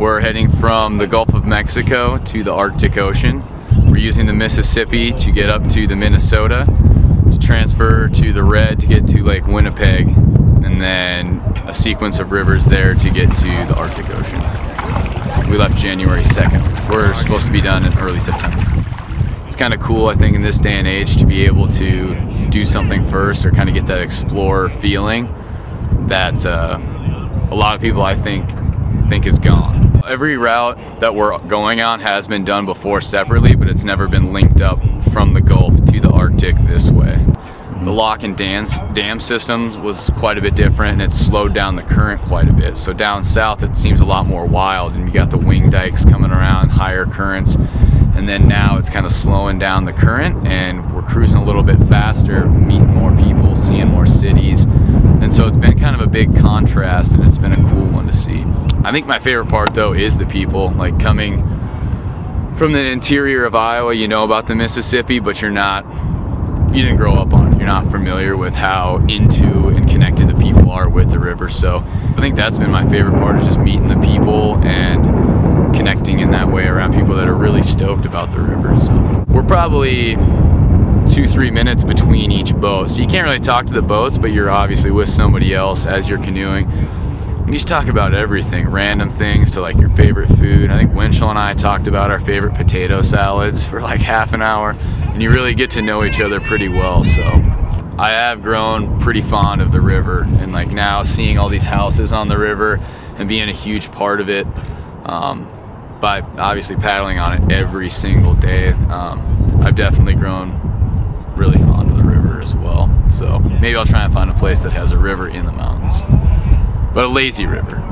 We're heading from the Gulf of Mexico to the Arctic Ocean. We're using the Mississippi to get up to the Minnesota, to transfer to the Red to get to Lake Winnipeg, and then a sequence of rivers there to get to the Arctic Ocean. We left January 2nd. We're supposed to be done in early September. It's kind of cool, I think, in this day and age to be able to do something first or kind of get that explorer feeling that uh, a lot of people, I think, think is gone. Every route that we're going on has been done before separately, but it's never been linked up from the Gulf to the Arctic this way. The lock and dance, dam system was quite a bit different and it slowed down the current quite a bit. So down south it seems a lot more wild and you got the wing dikes coming around, higher currents. And then now it's kind of slowing down the current and we're cruising a little bit faster, meeting more people, seeing more cities. And so it's been kind of a big contrast and it's been a cool one to see. I think my favorite part though is the people, like coming from the interior of Iowa, you know about the Mississippi, but you're not, you didn't grow up on it. You're not familiar with how into and connected the people are with the river. So I think that's been my favorite part is just meeting the people and connecting in that way around people that are really stoked about the river. So we're probably two, three minutes between each boat. So you can't really talk to the boats, but you're obviously with somebody else as you're canoeing. You just talk about everything, random things to like your favorite food. I think Winchell and I talked about our favorite potato salads for like half an hour, and you really get to know each other pretty well. So I have grown pretty fond of the river, and like now seeing all these houses on the river and being a huge part of it um, by obviously paddling on it every single day. Um, I've definitely grown really fond of the river as well. So maybe I'll try and find a place that has a river in the mountains, but a lazy river.